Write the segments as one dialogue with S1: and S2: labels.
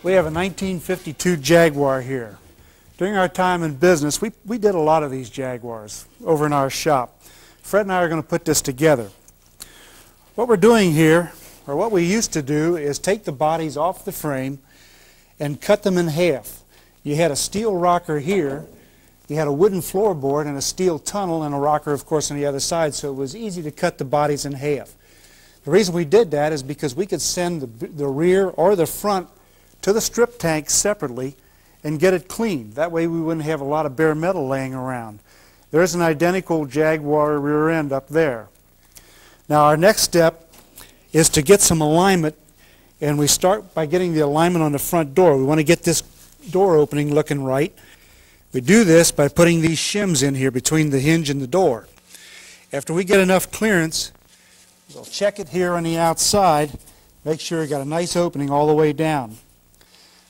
S1: We have a 1952 Jaguar here. During our time in business, we, we did a lot of these Jaguars over in our shop. Fred and I are going to put this together. What we're doing here, or what we used to do, is take the bodies off the frame and cut them in half. You had a steel rocker here, you had a wooden floorboard and a steel tunnel and a rocker, of course, on the other side, so it was easy to cut the bodies in half. The reason we did that is because we could send the, the rear or the front to the strip tank separately and get it cleaned. That way we wouldn't have a lot of bare metal laying around. There's an identical Jaguar rear end up there. Now our next step is to get some alignment and we start by getting the alignment on the front door. We want to get this door opening looking right. We do this by putting these shims in here between the hinge and the door. After we get enough clearance, we'll check it here on the outside, make sure we got a nice opening all the way down.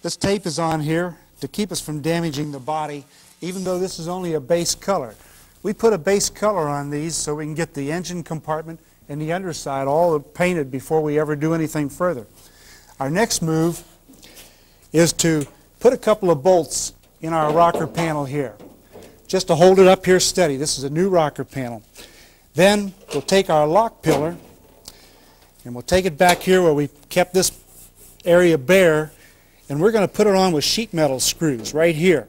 S1: This tape is on here to keep us from damaging the body, even though this is only a base color. We put a base color on these so we can get the engine compartment and the underside all painted before we ever do anything further. Our next move is to put a couple of bolts in our rocker panel here, just to hold it up here steady. This is a new rocker panel. Then we'll take our lock pillar and we'll take it back here where we kept this area bare and we're going to put it on with sheet metal screws right here.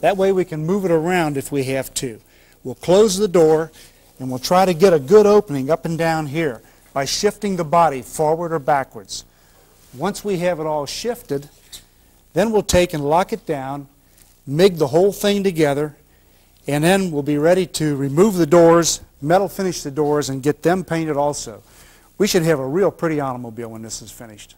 S1: That way we can move it around if we have to. We'll close the door and we'll try to get a good opening up and down here by shifting the body forward or backwards. Once we have it all shifted, then we'll take and lock it down, MIG the whole thing together, and then we'll be ready to remove the doors, metal finish the doors, and get them painted also. We should have a real pretty automobile when this is finished.